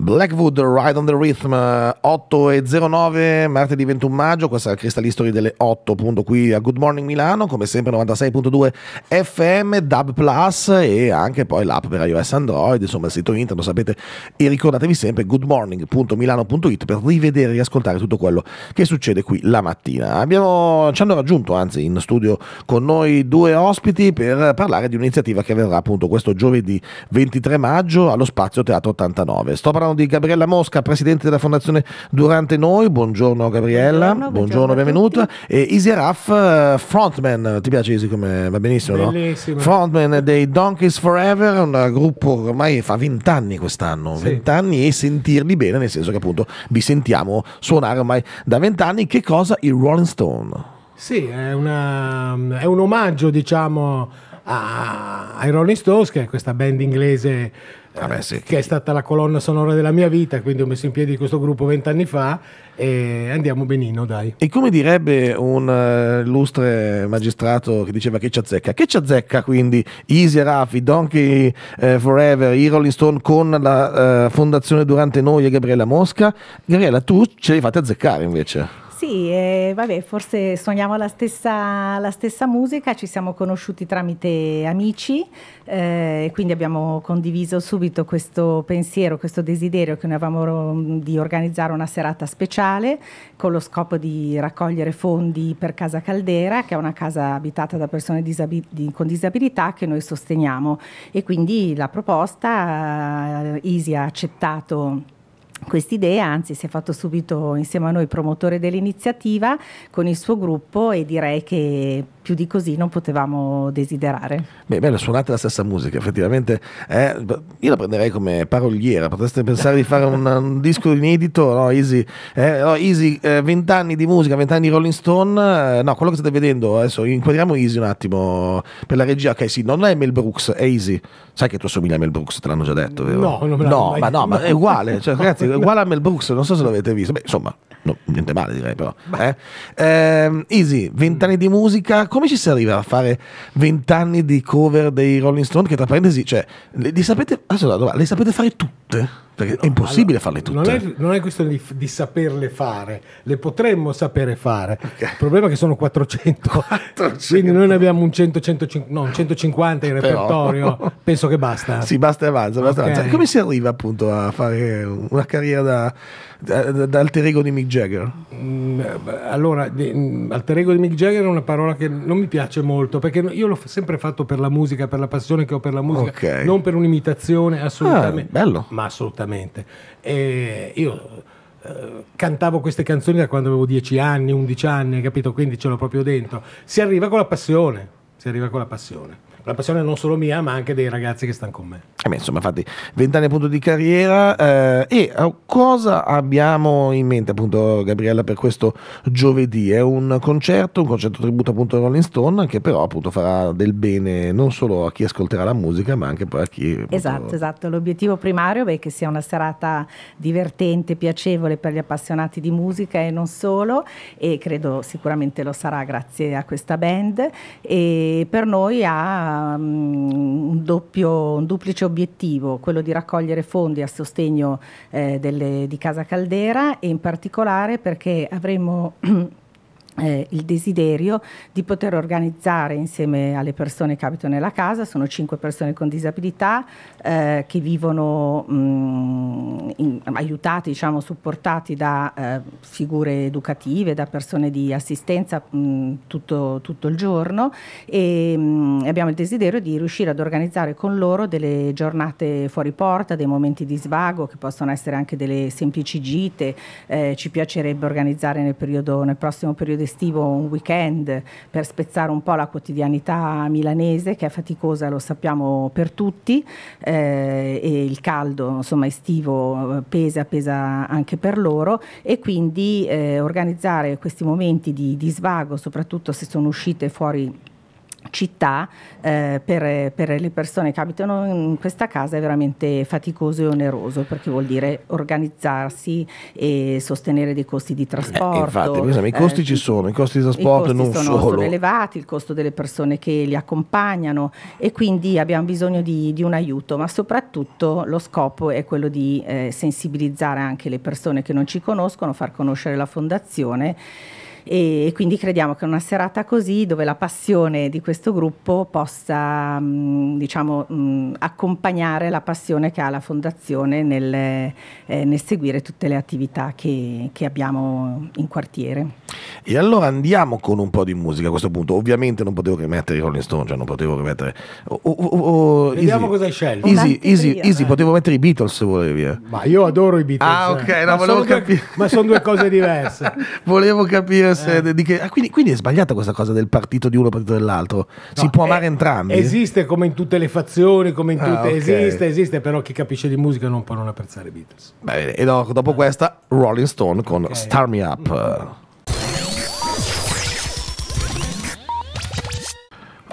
Blackwood Ride on the Rhythm 8 e 09 martedì 21 maggio questa è la Crystal History delle 8 appunto qui a Good Morning Milano come sempre 96.2 FM DAB Plus e anche poi l'app per iOS Android insomma il sito internet lo sapete e ricordatevi sempre goodmorning.milano.it per rivedere e riascoltare tutto quello che succede qui la mattina. Abbiamo, ci hanno raggiunto anzi in studio con noi due ospiti per parlare di un'iniziativa che avverrà appunto questo giovedì 23 maggio allo Spazio Teatro 89 sto parlando di Gabriella Mosca, presidente della Fondazione Durante Noi. Buongiorno Gabriella, buongiorno, buongiorno benvenuta. E Easy Raff, eh, frontman, ti piace Easy come va benissimo? Bellissimo. No? Frontman dei Donkeys Forever, un gruppo che ormai fa 20 anni quest'anno, sì. 20 anni e sentirli bene, nel senso che appunto vi sentiamo suonare ormai da 20 anni. Che cosa i Rolling Stone? Sì, è, una, è un omaggio diciamo ai Rolling Stones, che è questa band inglese Ah beh, sì, che è stata la colonna sonora della mia vita, quindi ho messo in piedi questo gruppo vent'anni fa e andiamo benino, dai. E come direbbe un uh, illustre magistrato che diceva che ci azzecca? Che ci azzecca quindi Easy Raffi, Donkey uh, Forever, i Rolling Stone con la uh, fondazione Durante Noi e Gabriella Mosca? Gabriella, tu ce li fate azzeccare invece. Sì, eh, vabbè, forse suoniamo la stessa, la stessa, musica, ci siamo conosciuti tramite amici eh, e quindi abbiamo condiviso subito questo pensiero, questo desiderio che noi avevamo di organizzare una serata speciale con lo scopo di raccogliere fondi per Casa Caldera, che è una casa abitata da persone disabi- di, con disabilità che noi sosteniamo. E quindi la proposta, eh, Isi ha accettato quest'idea, anzi si è fatto subito insieme a noi promotore dell'iniziativa con il suo gruppo e direi che più di così non potevamo desiderare. Beh, bello, suonate la stessa musica, effettivamente eh, io la prenderei come paroliera, potreste pensare di fare un, un disco inedito, no, Easy, eh, no, Easy eh, 20 anni di musica, 20 anni di Rolling Stone, eh, no, quello che state vedendo, adesso inquadriamo Easy un attimo per la regia, ok sì, non è Mel Brooks, è Easy, sai che tu assomiglia a Mel Brooks, te l'hanno già detto, vero? No, non me l'hanno No, ma no, ma è uguale, cioè, ragazzi, uguale a Mel Brooks, non so se l'avete visto, beh, insomma, no, niente male direi però. Eh? Eh, easy, 20 anni di musica, come ci si arriva a fare 20 anni di cover dei Rolling Stone che tra parentesi, cioè, li sapete, adesso, le sapete fare tutte? Perché no, è impossibile allora, farle tutte. Non è, non è questione di, di, saperle fare, le potremmo sapere fare. Okay. Il problema è che sono 400, 400. quindi noi ne abbiamo un, 100, 150, no, un 150 in repertorio. Però... Penso che basta. Sì, basta e avanza. Basta okay. avanza. Come si arriva appunto a fare una carriera da, da, da alter ego di Mick Jagger? Mm, allora, di, mm, alter ego di Mick Jagger è una parola che non mi piace molto perché io l'ho sempre fatto per la musica, per la passione che ho per la musica, okay. non per un'imitazione assolutamente. Ah, bello. Ma assolutamente assolutamente. E io eh, cantavo queste canzoni da quando avevo 10 anni, 11 anni, capito? Quindi ce l'ho proprio dentro. Si arriva con la passione, si arriva con la passione la passione non solo mia, ma anche dei ragazzi che stanno con me. Eh beh, insomma, infatti, vent'anni appunto di carriera. Eh, e uh, cosa abbiamo in mente, appunto, Gabriella, per questo giovedì? È un concerto, un concerto tributo appunto a Rolling Stone, che però appunto farà del bene non solo a chi ascolterà la musica, ma anche poi a chi. Appunto... Esatto, esatto. L'obiettivo primario è che sia una serata divertente, piacevole per gli appassionati di musica e non solo, e credo sicuramente lo sarà grazie a questa band. E per noi ha un, doppio, un duplice obiettivo, quello di raccogliere fondi a sostegno eh, delle, di Casa Caldera e in particolare perché avremo eh, il desiderio di poter organizzare insieme alle persone che abitano nella casa, sono cinque persone con disabilità eh, che vivono mh, mm, in, aiutati, diciamo, supportati da eh, figure educative, da persone di assistenza mh, mm, tutto, tutto, il giorno. E mh, mm, abbiamo il desiderio di riuscire ad organizzare con loro delle giornate fuori porta, dei momenti di svago che possono essere anche delle semplici gite, eh, ci piacerebbe organizzare nel, periodo, nel prossimo periodo estivo un weekend per spezzare un po' la quotidianità milanese che è faticosa, lo sappiamo per tutti eh, e il caldo insomma estivo eh, pesa, pesa anche per loro e quindi eh, organizzare questi momenti di, di svago, soprattutto se sono uscite fuori città eh, per, per, le persone che abitano in questa casa è veramente faticoso e oneroso perché vuol dire organizzarsi e sostenere dei costi di trasporto. Eh, infatti, esempio, i costi eh, ci sono, i costi di trasporto non sono, solo. sono elevati, il costo delle persone che li accompagnano e quindi abbiamo bisogno di, di un aiuto, ma soprattutto lo scopo è quello di eh, sensibilizzare anche le persone che non ci conoscono, far conoscere la fondazione e quindi crediamo che una serata così dove la passione di questo gruppo possa mh, diciamo, mh, accompagnare la passione che ha la fondazione nel, eh, nel seguire tutte le attività che, che, abbiamo in quartiere. E allora andiamo con un po' di musica a questo punto. Ovviamente non potevo che mettere i Rolling Stone, cioè non potevo che mettere... Oh, oh, oh, oh Vediamo easy. cosa hai scelto. Easy, easy, easy, potevo mettere i Beatles se volevi. Eh. Ma io adoro i Beatles. Ah ok, no, volevo capire. ma sono due cose diverse. volevo capire se... Eh. Di che, ah, quindi, quindi, è sbagliata questa cosa del partito di uno e partito dell'altro. Si no, può amare è, entrambi. Esiste come in tutte le fazioni, come in ah, tutte. Ah, okay. Esiste, esiste, però chi capisce di musica non può non apprezzare Beatles. Bene, e dopo, dopo questa Rolling Stone con okay. Star Me Up. Mm.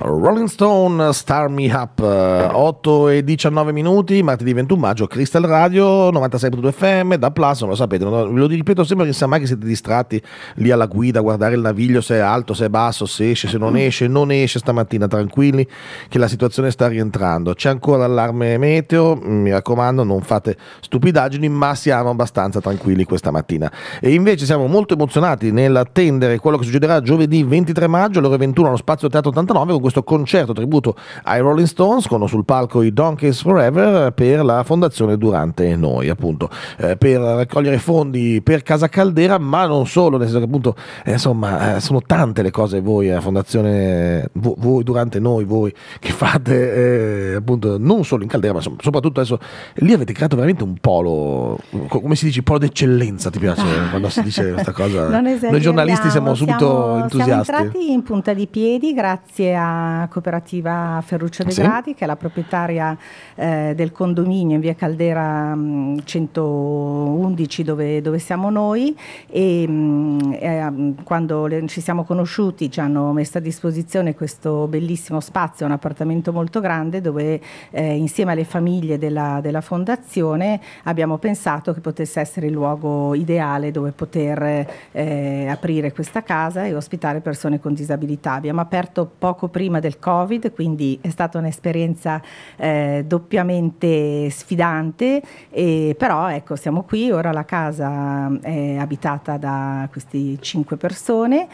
Rolling Stone Star Me Up 8 e 19 minuti martedì 21 maggio Crystal Radio 96.2 FM da Plus non lo sapete non, ve lo ripeto sempre che sa mai che siete distratti lì alla guida a guardare il naviglio se è alto se è basso se esce se non esce non esce stamattina tranquilli che la situazione sta rientrando. C'è ancora l'allarme meteo mi raccomando non fate stupidaggini ma siamo abbastanza tranquilli questa mattina. E invece siamo molto emozionati nell'attendere quello che succederà giovedì 23 maggio alle ore 21 allo spazio Teatro 89 con questo concerto tributo ai Rolling Stones con sul palco i Donkeys Forever per la fondazione Durante Noi, appunto, eh, per raccogliere fondi per Casa Caldera, ma non solo, nel senso che appunto, eh, insomma, eh, sono tante le cose voi, la fondazione, voi, voi, Durante Noi, voi che fate, eh, appunto, non solo in Caldera, ma insomma, soprattutto adesso, lì avete creato veramente un polo, come si dice, polo d'eccellenza, ti piace ah. quando si dice questa cosa? Noi giornalisti siamo subito siamo, entusiasti. Siamo entrati in punta di piedi grazie a cooperativa Ferruccio De Gradi, sì. che è la proprietaria eh, del condominio in via Caldera mh, 111 dove, dove, siamo noi e mh, eh, quando le, ci siamo conosciuti ci hanno messo a disposizione questo bellissimo spazio, un appartamento molto grande dove eh, insieme alle famiglie della, della, fondazione abbiamo pensato che potesse essere il luogo ideale dove poter eh, aprire questa casa e ospitare persone con disabilità. Abbiamo aperto poco prima prima del Covid, quindi è stata un'esperienza eh, doppiamente sfidante, e, però ecco siamo qui, ora la casa è abitata da queste cinque persone,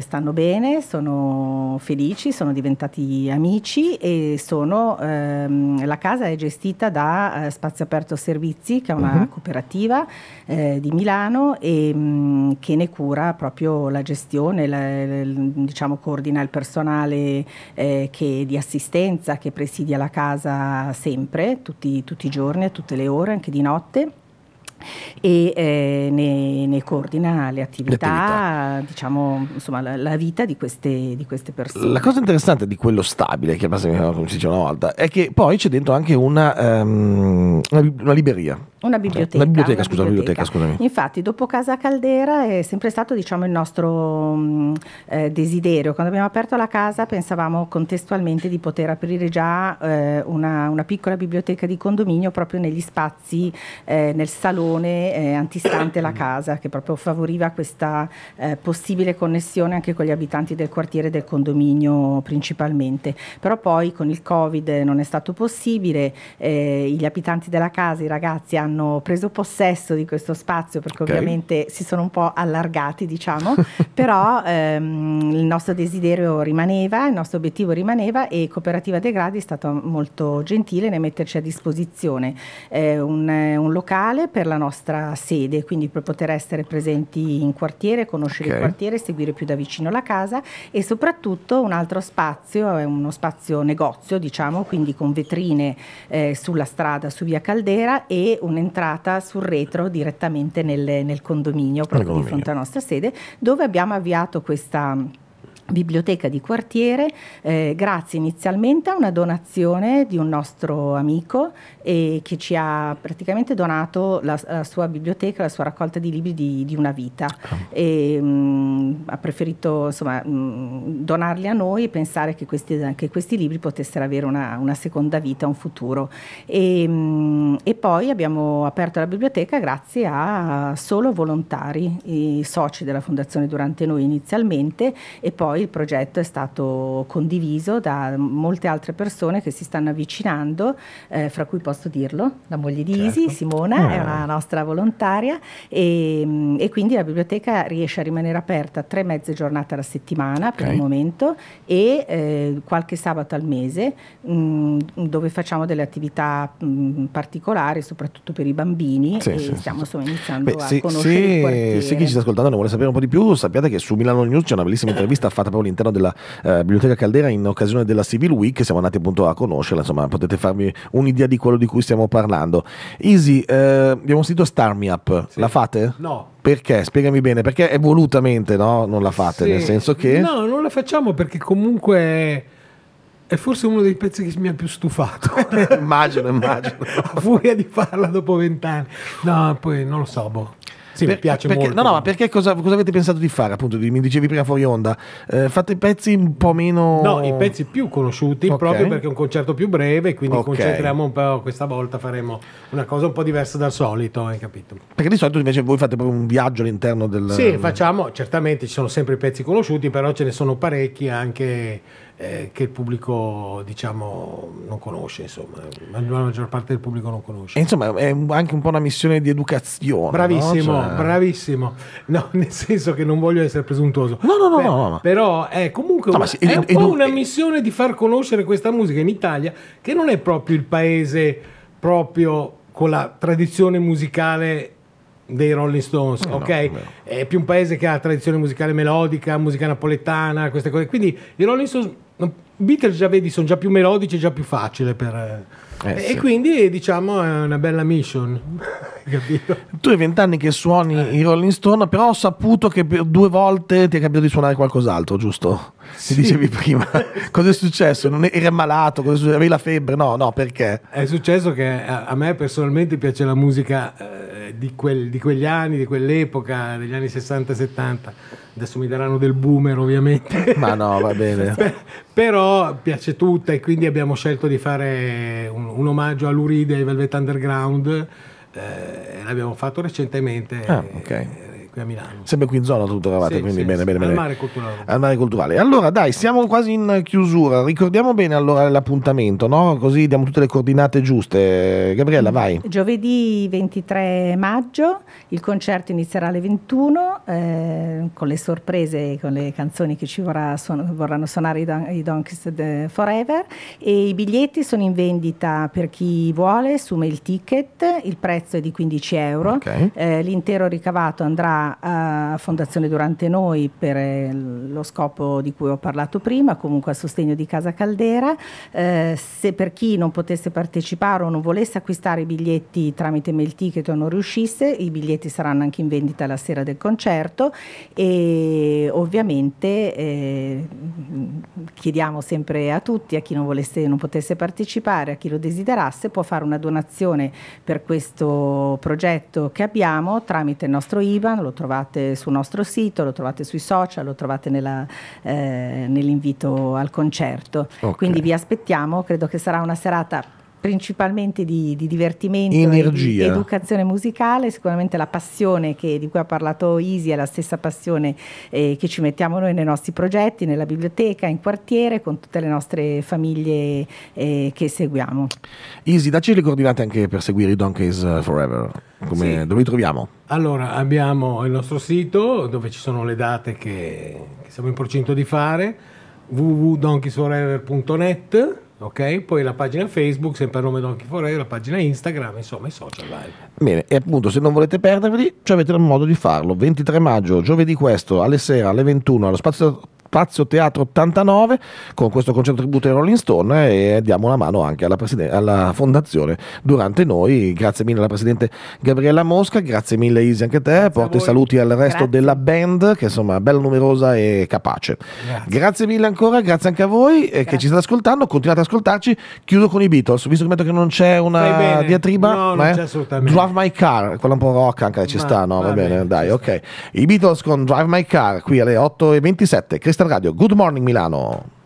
stanno bene, sono felici, sono diventati amici e sono, ehm, la casa è gestita da eh, Spazio Aperto Servizi, che è una uh-huh. cooperativa eh, di Milano e mh, che ne cura proprio la gestione, la, la, diciamo coordina il personale eh, che, di assistenza che presidia la casa sempre, tutti, tutti i giorni, a tutte le ore, anche di notte e eh, ne, ne, coordina le attività, le diciamo, insomma, la, la vita di queste, di queste, persone. La cosa interessante di quello stabile, che come si dice una volta, è che poi c'è dentro anche una, um, una, una libreria. Una biblioteca. Una biblioteca, scusa, biblioteca. scusami. Infatti, dopo Casa Caldera è sempre stato diciamo, il nostro mh, eh, desiderio. Quando abbiamo aperto la casa pensavamo contestualmente di poter aprire già eh, una, una, piccola biblioteca di condominio proprio negli spazi, eh, nel salone eh, antistante la casa, che proprio favoriva questa eh, possibile connessione anche con gli abitanti del quartiere del condominio principalmente. Però poi con il Covid non è stato possibile, eh, gli abitanti della casa, i ragazzi hanno hanno preso possesso di questo spazio perché okay. ovviamente si sono un po' allargati, diciamo, però ehm, il nostro desiderio rimaneva, il nostro obiettivo rimaneva e Cooperativa De Gradi è stata molto gentile nel metterci a disposizione eh, un, un, locale per la nostra sede, quindi per poter essere presenti in quartiere, conoscere okay. il quartiere, seguire più da vicino la casa e soprattutto un altro spazio, è uno spazio negozio, diciamo, quindi con vetrine eh, sulla strada su via Caldera e un un'entrata sul retro direttamente nel, nel condominio, proprio di fronte alla nostra sede, dove abbiamo avviato questa biblioteca di quartiere eh, grazie inizialmente a una donazione di un nostro amico eh, che ci ha praticamente donato la, la, sua biblioteca, la sua raccolta di libri di, di una vita ah. e, mh, ha preferito insomma, mh, donarli a noi e pensare che questi, che questi libri potessero avere una, una, seconda vita, un futuro e, mh, e, poi abbiamo aperto la biblioteca grazie a solo volontari, i soci della Fondazione Durante Noi inizialmente e poi poi il progetto è stato condiviso da molte altre persone che si stanno avvicinando, eh, fra cui posso dirlo, la moglie di certo. Isi, Simona, oh. è una nostra volontaria e, e, quindi la biblioteca riesce a rimanere aperta tre mezze giornate alla settimana okay. per il momento e eh, qualche sabato al mese mh, mm, dove facciamo delle attività mh, mm, particolari, soprattutto per i bambini sì, e sì, stiamo sì. iniziando Beh, a se, conoscere se, il quartiere. Se chi ci sta ascoltando non vuole sapere un po' di più, sappiate che su Milano News c'è una bellissima intervista fatta proprio all'interno della eh, Biblioteca Caldera in occasione della Civil Week, siamo andati appunto a conoscerla, insomma potete farmi un'idea di quello di cui stiamo parlando. Easy, eh, abbiamo sentito Star Me Up, sì. la fate? No. Perché? Spiegami bene, perché è volutamente no? non la fate, sì. nel senso che... No, non la facciamo perché comunque è forse uno dei pezzi che mi ha più stufato. immagino, immagino. A furia di farla dopo vent'anni. No, poi non lo so, boh. Sì, per, mi piace perché, molto. No, no, ma perché cosa, cosa, avete pensato di fare? Appunto, mi dicevi prima fuori onda, eh, fate pezzi un po' meno. No, i pezzi più conosciuti, okay. proprio perché è un concerto più breve, quindi okay. concentriamo un po'. Questa volta faremo una cosa un po' diversa dal solito, hai capito? Perché di solito invece voi fate proprio un viaggio all'interno del. Sì, facciamo, certamente ci sono sempre i pezzi conosciuti, però ce ne sono parecchi anche eh, che il pubblico diciamo non conosce, insomma, la maggior parte del pubblico non conosce. E insomma, è anche un po' una missione di educazione. Bravissimo, no? cioè... bravissimo. No, nel senso che non voglio essere presuntuoso. No, no, no, Beh, no, no. Però è comunque una, sì, è un po' una missione di far conoscere questa musica in Italia, che non è proprio il paese proprio con la tradizione musicale dei Rolling Stones, no, ok? No, è più un paese che ha tradizione musicale melodica, musica napoletana, queste cose. Quindi i Rolling Stones Beatles già vedi sono già più melodici, già più facile per... Eh, e sì. quindi diciamo è una bella mission. Tu hai vent'anni che suoni eh. i Rolling Stone, però ho saputo che due volte ti è capitato di suonare qualcos'altro, giusto? Sì. Dicevi prima. cosa è successo? Non eri ammalato? Avevi la febbre? No, no, perché? È successo che a, a me personalmente piace la musica eh, di, quel, di, quegli anni, di quell'epoca, degli anni 60-70 adesso mi daranno del boomer ovviamente. Ma no, va bene. Però piace tutta e quindi abbiamo scelto di fare un, un omaggio a Luride ai Velvet Underground. Eh, l'abbiamo fatto recentemente. Ah, ok. Qui a Milano. Sempre qui in zona tutto eravate, sì, quindi sì, bene, sì. bene, bene. Al mare culturale. Al mare culturale. Allora dai, siamo quasi in chiusura, ricordiamo bene allora l'appuntamento, no? Così diamo tutte le coordinate giuste. Gabriella, vai. Giovedì 23 maggio, il concerto inizierà alle 21 eh, con le sorprese, con le canzoni che ci vorrà suon- vorranno suonare i, Don- i Donkeys Forever e i biglietti sono in vendita per chi vuole su Mail Ticket, il prezzo è di 15 euro, okay. eh, l'intero ricavato andrà a Fondazione Durante Noi per eh, lo scopo di cui ho parlato prima, comunque a sostegno di Casa Caldera. Eh, se per chi non potesse partecipare o non volesse acquistare i biglietti tramite mail ticket o non riuscisse, i biglietti saranno anche in vendita la sera del concerto e ovviamente eh, chiediamo sempre a tutti, a chi non, volesse, non potesse partecipare, a chi lo desiderasse, può fare una donazione per questo progetto che abbiamo tramite il nostro IBAN, lo trovate sul nostro sito, lo trovate sui social, lo trovate eh, nell'invito al concerto. Okay. Quindi vi aspettiamo, credo che sarà una serata principalmente di, di divertimento Energia. e di educazione musicale, sicuramente la passione che, di cui ha parlato Isi è la stessa passione eh, che ci mettiamo noi nei nostri progetti, nella biblioteca, in quartiere, con tutte le nostre famiglie eh, che seguiamo. Isi, dacci le coordinate anche per seguire i Donkeys Forever, Come, sì. dove li troviamo? Allora, abbiamo il nostro sito dove ci sono le date che, che siamo in procinto di fare, www.donkeysforever.net ok? Poi la pagina Facebook, sempre a nome Donkey Forever, la pagina Instagram, insomma i social vari. Bene, e appunto se non volete perderveli, cioè avete il modo di farlo. 23 maggio, giovedì questo, alle sera, alle 21, allo spazio Spazio Teatro 89 con questo concerto tributo ai Rolling Stone e diamo una mano anche alla, alla fondazione durante noi. Grazie mille alla Presidente Gabriella Mosca, grazie mille Isi anche te, grazie porti saluti al resto grazie. della band che insomma è bella numerosa e capace. Grazie, grazie mille ancora, grazie anche a voi eh, che ci state ascoltando, continuate ad ascoltarci. Chiudo con i Beatles, visto che che non c'è una diatriba, no, non c'è assolutamente. Drive My Car, quella un po' rock anche ci ma, sta, no? Va, va bene, bene, dai, ok. I Beatles con Drive My Car qui alle 8.27, Radio. Good morning Milano.